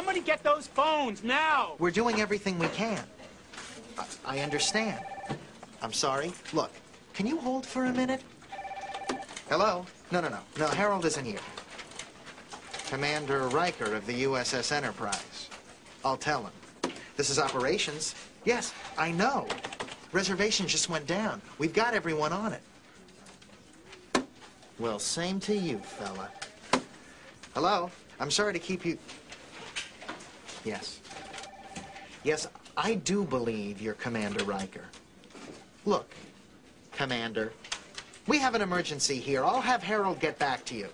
Somebody get those phones now. We're doing everything we can. I, I understand. I'm sorry. Look, can you hold for a minute? Hello? No, no, no. No, Harold isn't here. Commander Riker of the USS Enterprise. I'll tell him. This is operations. Yes, I know. Reservation just went down. We've got everyone on it. Well, same to you, fella. Hello? I'm sorry to keep you... Yes. Yes, I do believe you're Commander Riker. Look, Commander, we have an emergency here. I'll have Harold get back to you.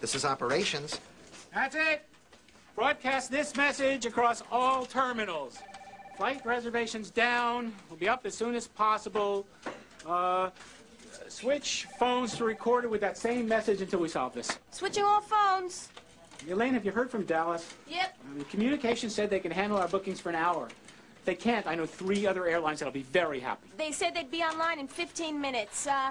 This is operations. That's it. Broadcast this message across all terminals. Flight reservations down. We'll be up as soon as possible. Uh, switch phones to record it with that same message until we solve this. Switching all phones. Elaine, have you heard from Dallas? Yep. Uh, communication said they can handle our bookings for an hour. If they can't, I know three other airlines that'll be very happy. They said they'd be online in 15 minutes. Uh,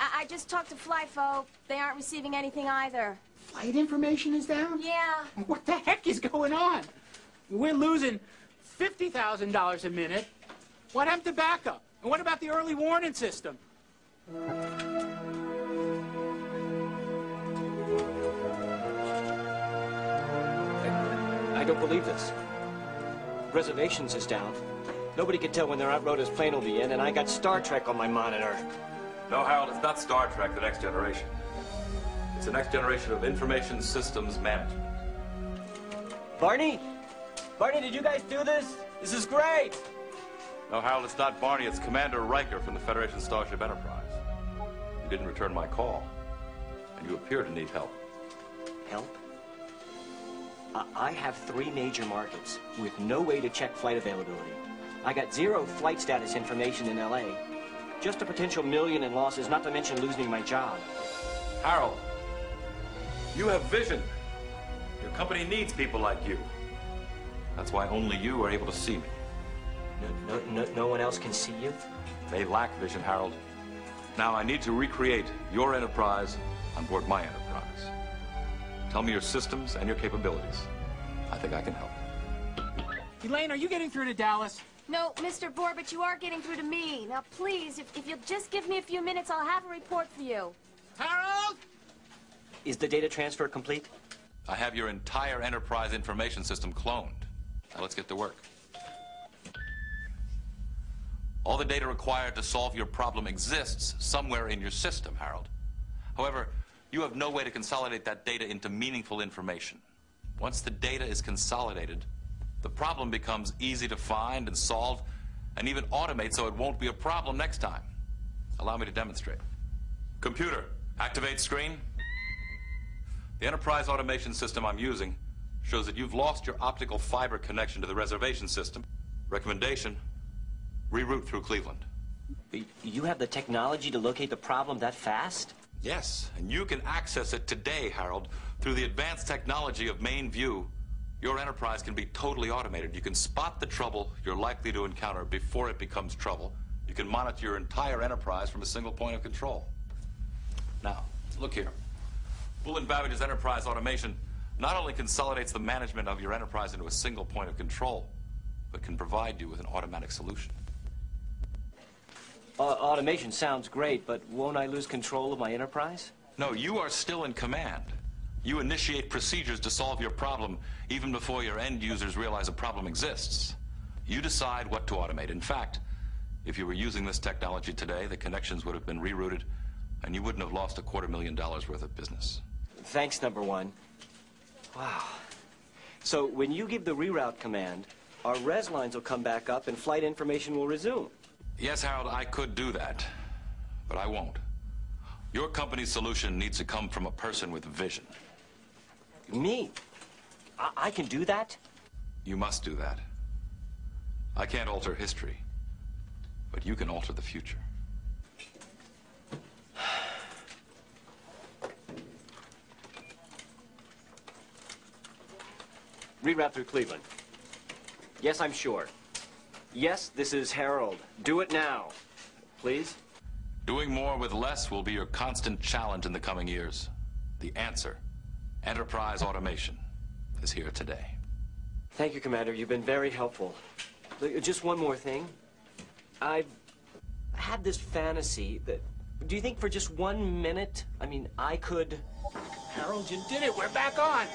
I, I just talked to FlyFo. They aren't receiving anything either. Flight information is down? Yeah. What the heck is going on? We're losing $50,000 a minute. What happened to backup? And what about the early warning system? Don't believe this. Reservations is down. Nobody can tell when their Rhoda's plane will be in, and I got Star Trek on my monitor. No, Harold, it's not Star Trek, the next generation. It's the next generation of information systems management. Barney? Barney, did you guys do this? This is great! No, Harold, it's not Barney, it's Commander Riker from the Federation Starship Enterprise. You didn't return my call, and you appear to need help. Help? I- have three major markets with no way to check flight availability. I got zero flight status information in LA. Just a potential million in losses, not to mention losing my job. Harold, you have vision. Your company needs people like you. That's why only you are able to see me. No, no, no, no one else can see you? They lack vision, Harold. Now I need to recreate your enterprise on board my enterprise. Tell me your systems and your capabilities. I think I can help. Elaine, are you getting through to Dallas? No, Mr. Borbett, you are getting through to me. Now, please, if, if you'll just give me a few minutes, I'll have a report for you. Harold? Is the data transfer complete? I have your entire enterprise information system cloned. Now let's get to work. All the data required to solve your problem exists somewhere in your system, Harold. However, you have no way to consolidate that data into meaningful information. Once the data is consolidated, the problem becomes easy to find and solve and even automate so it won't be a problem next time. Allow me to demonstrate. Computer, activate screen. The enterprise automation system I'm using shows that you've lost your optical fiber connection to the reservation system. Recommendation, reroute through Cleveland. You have the technology to locate the problem that fast? Yes, and you can access it today, Harold, through the advanced technology of MAINVIEW. Your enterprise can be totally automated. You can spot the trouble you're likely to encounter before it becomes trouble. You can monitor your entire enterprise from a single point of control. Now, look here. Boole and Babbage's enterprise automation not only consolidates the management of your enterprise into a single point of control, but can provide you with an automatic solution. Uh, automation sounds great, but won't I lose control of my enterprise? No, you are still in command. You initiate procedures to solve your problem even before your end users realize a problem exists. You decide what to automate. In fact, if you were using this technology today, the connections would have been rerouted and you wouldn't have lost a quarter million dollars worth of business. Thanks, number one. Wow. So when you give the reroute command, our res lines will come back up and flight information will resume. Yes, Harold, I could do that, but I won't. Your company's solution needs to come from a person with vision. Me? I, I can do that? You must do that. I can't alter history, but you can alter the future. Reroute through Cleveland. Yes, I'm sure. Yes, this is Harold. Do it now. Please? Doing more with less will be your constant challenge in the coming years. The answer, enterprise automation, is here today. Thank you, Commander. You've been very helpful. Just one more thing. I've had this fantasy that. Do you think for just one minute, I mean, I could. Harold, you did it. We're back on.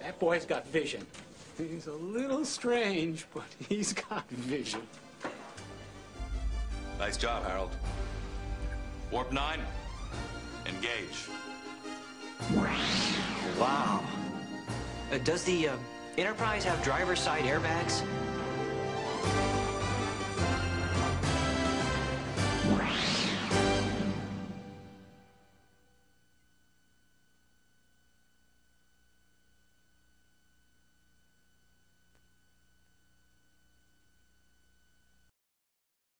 That boy's got vision. He's a little strange, but he's got vision. Nice job, Harold. Warp 9, engage. Wow. Uh, does the uh, Enterprise have driver's side airbags?